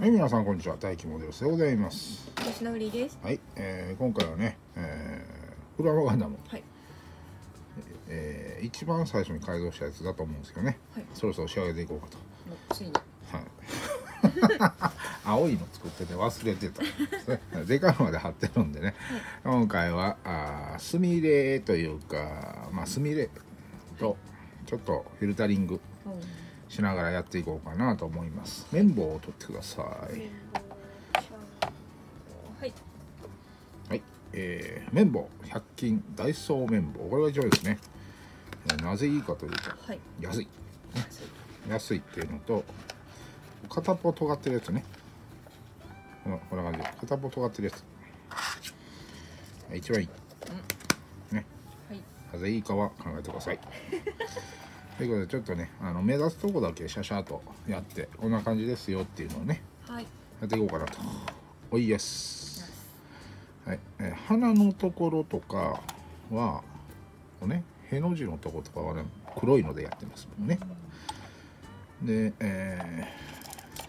はい、皆さんこんにちは。大気モデルスでございます。吉野売りです。はい、えー今回はね、えー、フラワーガンダム、はい。えー一番最初に改造したやつだと思うんですけどね、はいそろそろ仕上げていこうかと。もうついに。はい。青いの作ってて忘れてたんで。でかいのまで貼ってるんでね、今回はあースミレというか、まあスミレとちょっとフィルタリングしながらやっていこうかなと思います。綿棒を取ってください。はい。はい、えー、綿棒。100均ダイソー綿棒。これが一番ですね、えーなぜいいかというとはい。安い。安い。っていうのと片っぽ尖ってるやつね。このこんな感じ。で片っぽ尖ってるやつ。が一番いい。ね。はい。なぜいいかは考えてくださいということでちょっとねあの目立つとこだけシャシャーとやってこんな感じですよっていうのをねはい。やっていこうかなと。おいえすはい、えー鼻のところとかはこうねへの字のところとかはね黒いのでやってますもんね。で、え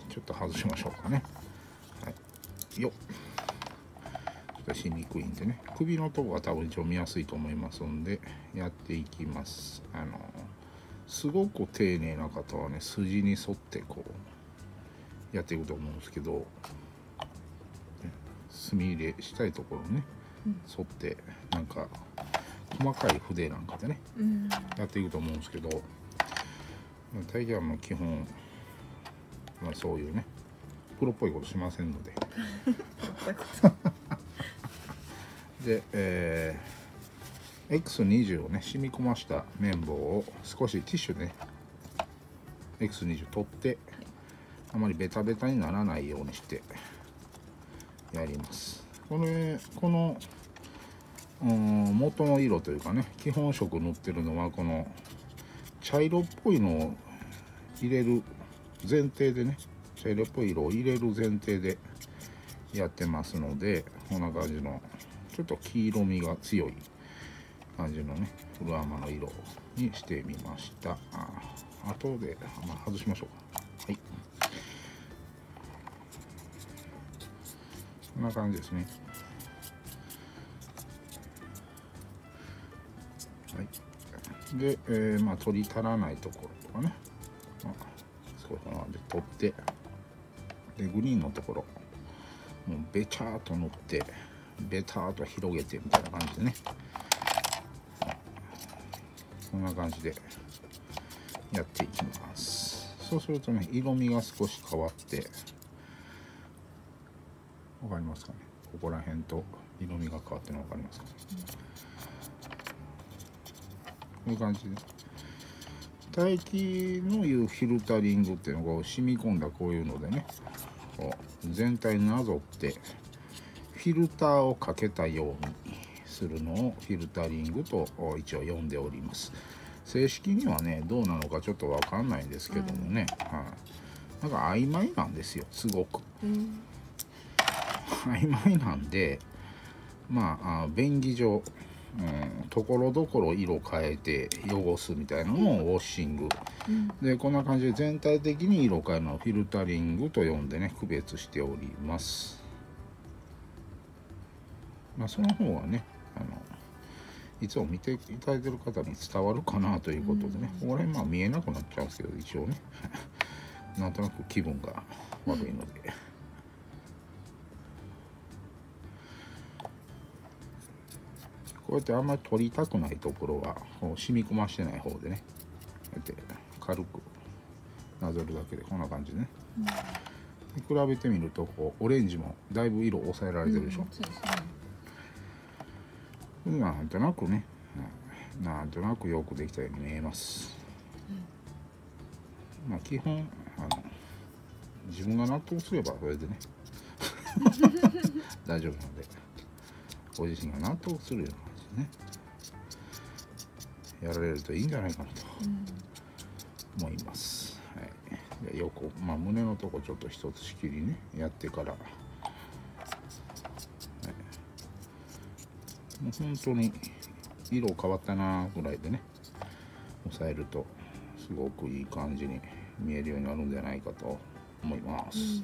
ーちょっと外しましょうかね。はい。よっ。ちょっとしにくいんでね。首のとこが多分一応見やすいと思いますんでやっていきます。あのすごく丁寧な方はね筋に沿ってこうやっていくと思うんですけどね墨入れしたいところね、沿ってなんか細かい筆なんかでねうん。やっていくと思うんですけどまあ大概はもう基本、まあ、そういうねプロっぽいことしませんので。で、えー X20 をね染み込ました綿棒を少しティッシュでね X20 取ってあまりベタベタにならないようにしてやります。これこの元の色というかね基本色塗ってるのはこの茶色っぽいのを入れる前提でね茶色っぽい色を入れる前提でやってますのでこんな感じのちょっと黄色みが強い。感じのねフルアーマの色にしてみました。あ後で、まあ、外しましょうか。はい。こんな感じですね。はい。で、えーまあ取り足らないところとかね、まあ、そういうので取ってでグリーンのところ。もうべちゃーっと塗ってベターっと広げてみたいな感じでね。こんな感じでやっていきます。そうするとね色味が少し変わってわかりますかね？ここら辺と色味が変わってるの分かりますかね、こういう感じで。唾液のいうフィルタリングっていうのが染み込んだこういうのでね全体なぞってフィルターをかけたようにするの？をフィルタリングと一応呼んでおります。正式にはねどうなのかちょっとわかんないんですけどもね、はい、なんか曖昧なんですよ。すごく。うん。曖昧なんでまああ便宜上うんところどころ色変えて汚すみたいなのをウォッシング。うん。でこんな感じで全体的に色変えるのをフィルタリングと呼んでね区別しております。まあその方がねあのいつも見ていただいてる方に伝わるかなということでね、ここら辺まあ見えなくなっちゃうんですけど一応ね。なんとなく気分が悪いので。こうやってあんまり取りたくないところは染み込ましてない方でね。こうやって軽くなぞるだけでこんな感じでね、で比べてみるとこうオレンジもだいぶ色抑えられてるでしょ、そうですね。なんとなくね。なんとなくよくできたように見えます、まあ基本あの自分が納得すればそれでね。大丈夫なので。ご自身が納得するような感じでね。やられるといいんじゃないかなと。思います、はい、で横、まあ、胸のとこちょっと一つしきりねやってから、もう本当に色変わったなぐらいでね押さえるとすごくいい感じに見えるようになるんじゃないかと思います、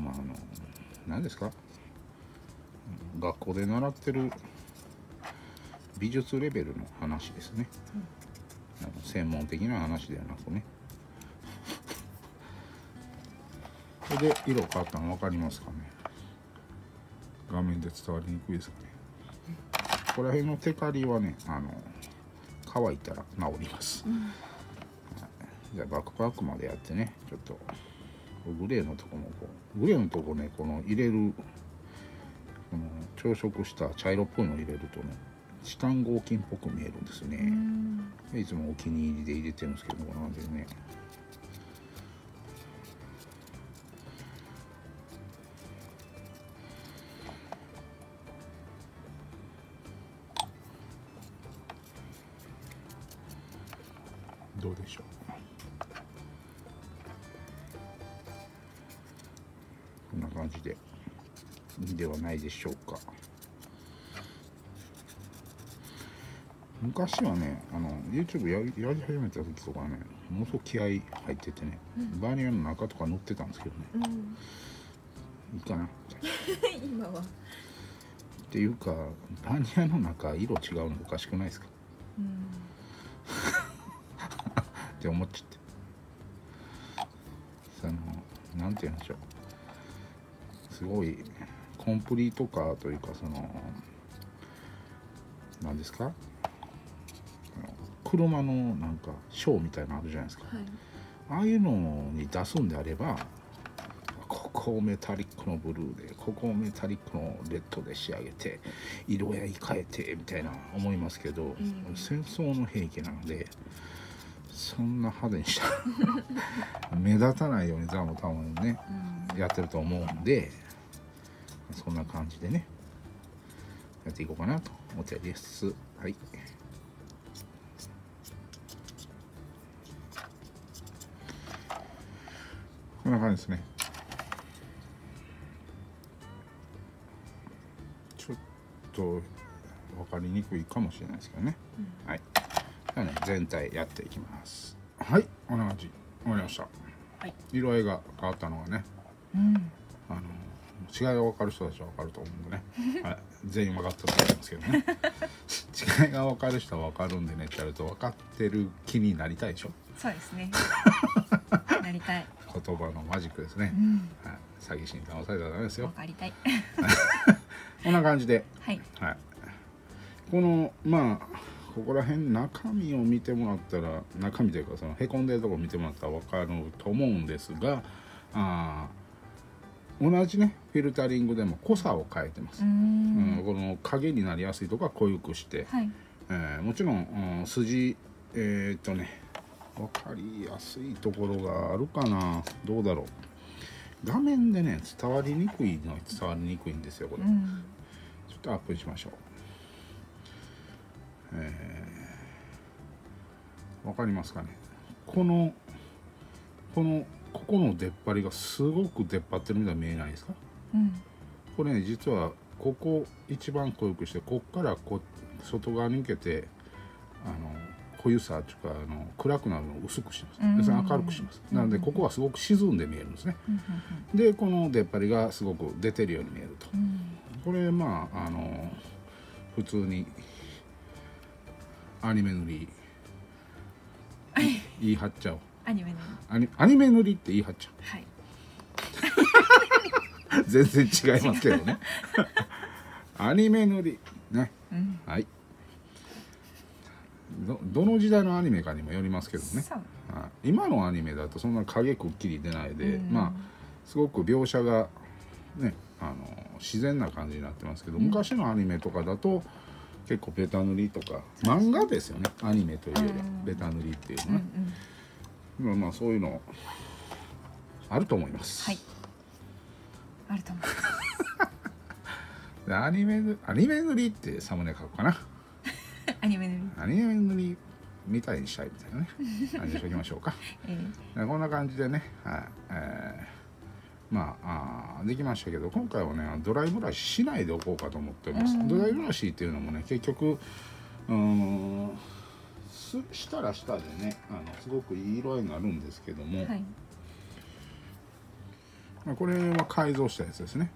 まああの何ですか？学校で習ってる美術レベルの話ですね、あの専門的な話ではなくね。これで色変わったの分かりますかね？画面で伝わりにくいですかね。ここら辺のテカリはねあの乾いたら治ります、はい。じゃあバックパックまでやってねちょっとグレーのとこもこうグレーのとこねこの入れるこの朝食した茶色っぽいの入れるとねチタン合金っぽく見えるんですね、うん。いつもお気に入りで入れてるんですけどこんな感じでねどうでしょう。こんな感じでいいんではないでしょうか。昔はねあの YouTube やりやり始めた時とかねものすごく気合い入っててね、バーニャの中とか塗ってたんですけどね。うん。いいかな。っ 今は。ていうかバーニャの中色違うのおかしくないですか？うんって思っちゃって。そのなんて言うんでしょう。すごいコンプリートカーというかその何ですか？車のなんかショーみたいなのあるじゃないですか。はい。ああいうのに出すんであればここをメタリックのブルーでここをメタリックのレッドで仕上げて色合い変えてみたいな思いますけど、ん。戦争の兵器なのでそんな派手にした。ら 目立たないようにザも多分ねうん。やってると思うんでそんな感じでねやっていこうかなと思っております。はい。こんな感じですね。ちょっと分かりにくいかもしれないですけどね、はい全体やっていきます。はいこんな感じ終わりました。はい。色合いが変わったのがねうん。あの違いが分かる人たちは分かると思うんでね、はい、全員分かったと思いますけどね。違いが分かる人は分かるんでねってやると分かってる気になりたいでしょ。そうですね。なりたい。言葉のマジックですね。う、ん。はい、詐欺師に騙されたらダメですよ。わかりたい。こんな感じで、はい。はい、このまあここら辺中身を見てもらったら中身というかそのへこんでるところ見てもらったら分かると思うんですがあー同じねフィルタリングでも濃さを変えてます。う、ん。うん、この影になりやすいとこは濃ゆくして、はい。えーもちろん、うん筋えーっとね分かりやすいところがあるかな。どうだろう。画面でね伝わりにくいのは伝わりにくいんですよこれ、うん。ちょっとアップにしましょうえー、わかりますかね。このこのここの出っ張りがすごく出っ張ってるみたいに見えないですか？うん。これね実はここ一番濃くしてこっからこ外側に向けてあの濃ゆさというかあの暗くなるのを薄くします。うん。でそれ明るくします。なのでうんここはすごく沈んで見えるんですね。うん。でこの出っ張りがすごく出てるように見えると。うん。これまああの普通にアニメ塗り。言い。張っちゃおう。アニメのアニアニメ塗りって言い張っちゃはい、う 全然違いますけどね。アニメ塗り。ね。うん、はい。どどの時代のアニメかにもよりますけどね。今のアニメだとそんな影くっきり出ないで、うん。まあすごく描写がねあの自然な感じになってますけど、昔のアニメとかだと結構ベタ塗りとか漫画ですよね。アニメというよりはうん。ベタ塗りっていううんうのね、ん。まあまあそういうのあると思います、はい。あると思う。でアニメ塗アニメ塗りってサムネ書くかな。アニメのアニメ塗りみたいにしたいみたいなね。感じにしておきましょうか。えーでこんな感じでね、はいえーまああーできましたけど今回はねドライブラシしないでおこうかと思ってます、うん。ドライブラシっていうのもね結局うーんすしたらしたでねあのすごくいい色合いになるんですけども、はい。まあこれは改造したやつですね。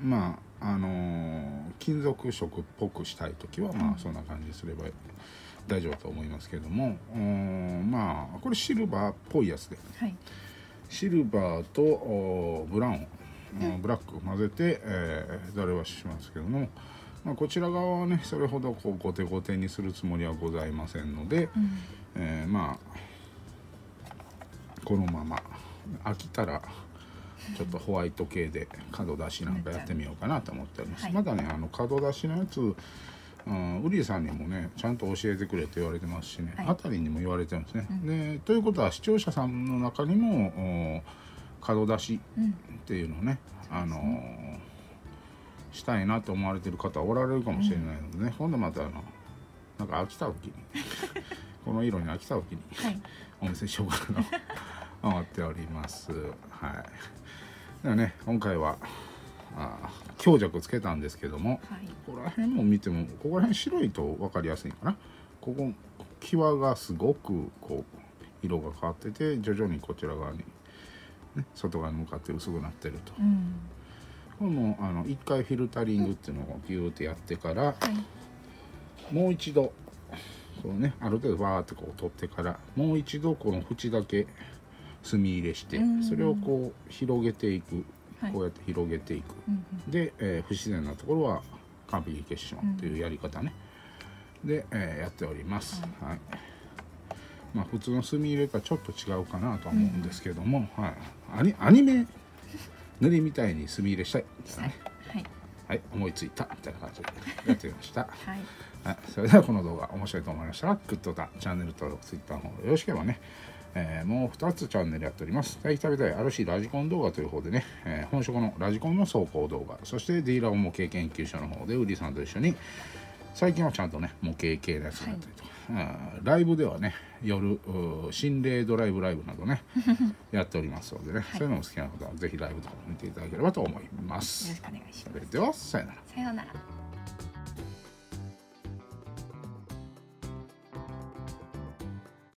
まああのー金属色っぽくしたい時はまあそんな感じすれば大丈夫と思いますけどもうーんまあこれシルバーっぽいやつで。はいシルバーとおブラウン、うんブラック混ぜて、えー、ざるはしますけども、まあ、こちら側はねそれほどこうゴテゴテにするつもりはございませんので、うん。えーまあこのまま飽きたらちょっとホワイト系で角出しなんかやってみようかなと思っております、はい。まだねあの角出しのやつうん、ウリーさんにもねちゃんと教えてくれって言われてますしね、はい。あたりにも言われてるんですね。うん。でということは視聴者さんの中にもお角出しうん。っていうのをね、あのーしたいなと思われてる方はおられるかもしれないのでね、今度またあのなんか飽きた時に この色に飽きた時にはい。お見せしようかなと思っております。はい。ではね今回は強弱つけたんですけども。はい。ここら辺も見てもここら辺白いと分かりやすいかな。ここ際がすごくこう色が変わってて徐々にこちら側に、ね、外側に向かって薄くなってると。うん。これもあの1回フィルタリングっていうのをギューってやってからはい。もう一度こうねある程度バーってこう取ってからもう一度この縁だけ墨入れしてうん。それをこう広げていく。はいこうやって広げていく。うんで、えー不自然なところは完璧消しションっていうやり方ね、で、えーやっております、はい。まあ普通の墨入れとはちょっと違うかなとは思うんですけども、はい、アニアニメ塗りみたいに墨入れしたいですね。はい。はい。思いついたみたいな感じでやってみました。はい。はい、それではこの動画面白いと思いましたらグッドボタンチャンネル登録 Twitter の方よろしければね、えーもう2つチャンネルやっております。大食べたい RC ラジコン動画という方でね、えー本職のラジコンの走行動画。そしてディーラー模型研究所の方でウリさんと一緒に最近はちゃんとね模型系のやつだったりとか、あーライブではね夜心霊ドライブライブなどね やっておりますのでね、そういうのも好きな方はぜひライブとか見ていただければと思います。よろしくお願いします。それではさよなら。さようなら